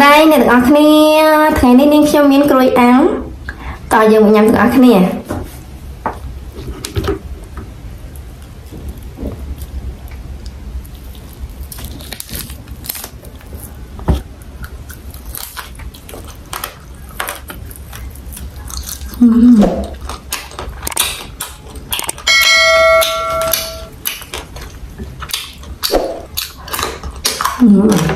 ស្ដីអ្នកទាំងអស់គ្នាថ្ងៃនេះនាងខ្ញុំមានក្រួយអាំងតើយើងមកញ៉ាំទាំងអស់គ្នាអឺ嗯。Mm.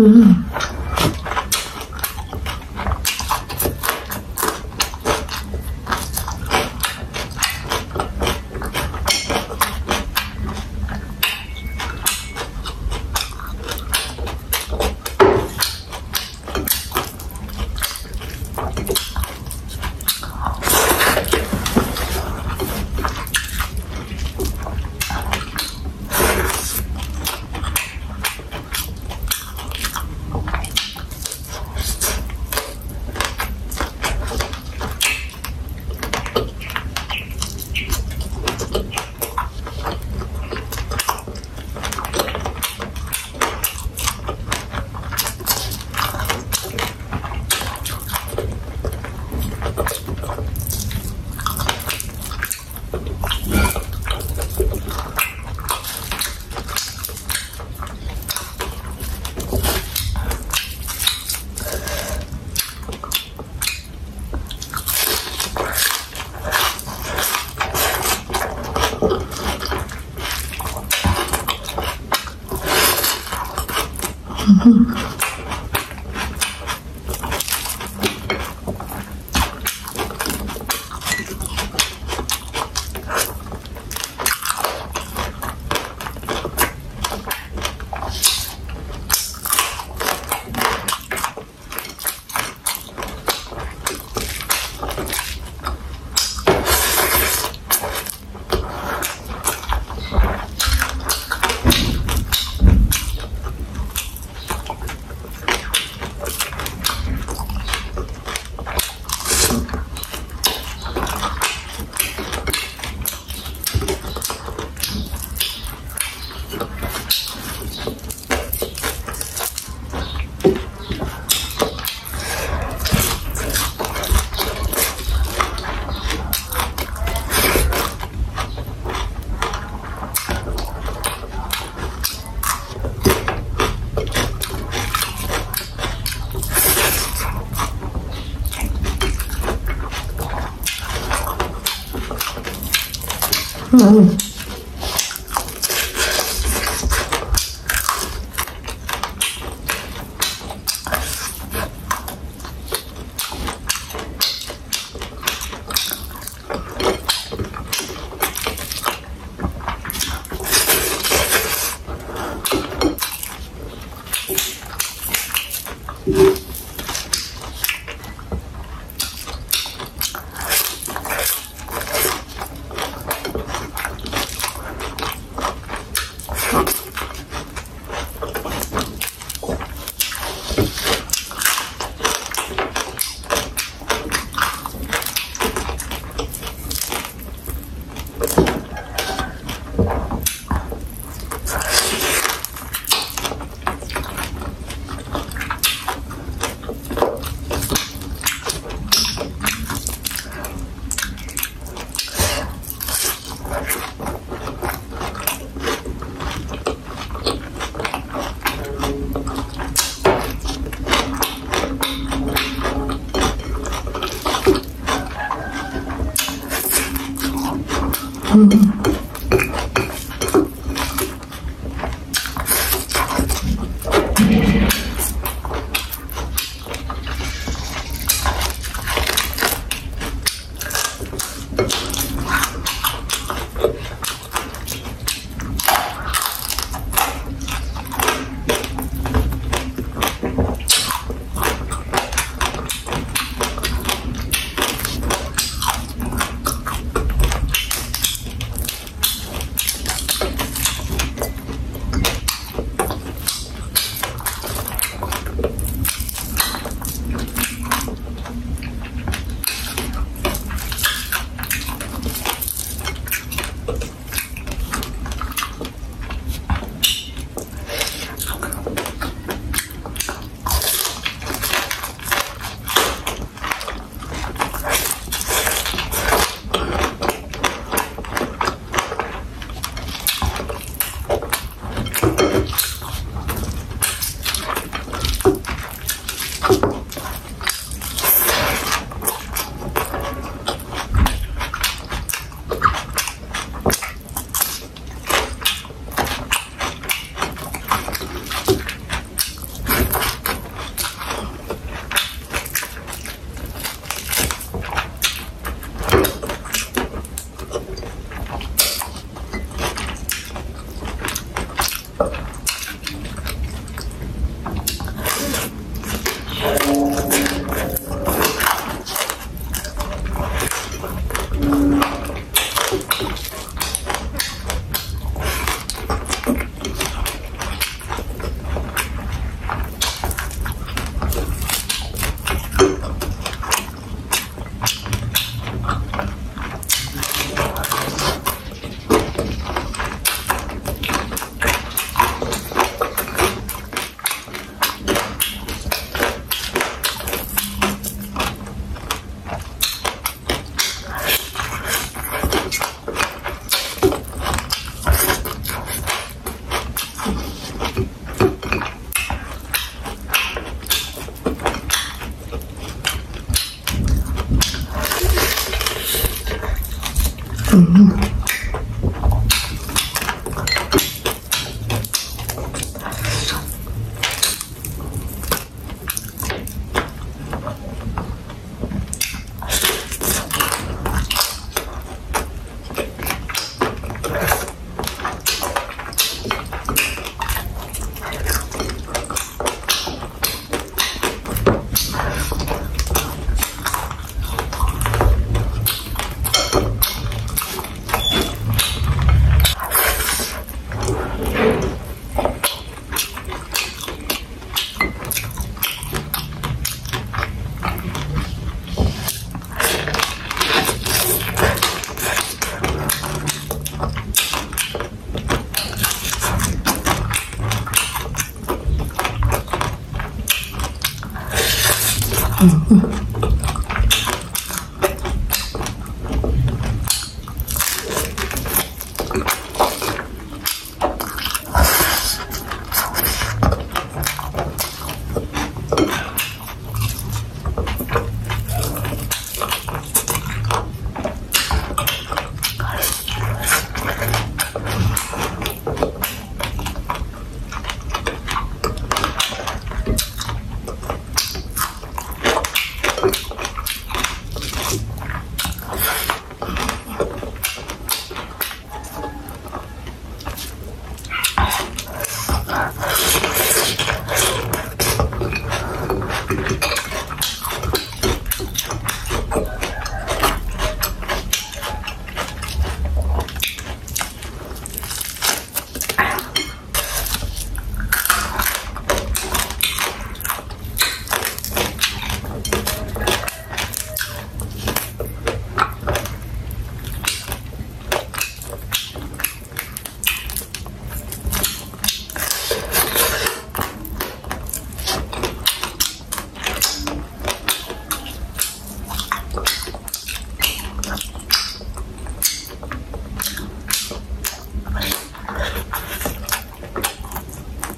Mm-hmm. number.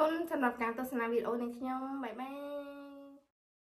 គុណសម្រាប់ការទស្សនាវីដេអូនេះខ្ញុំបាយបាយ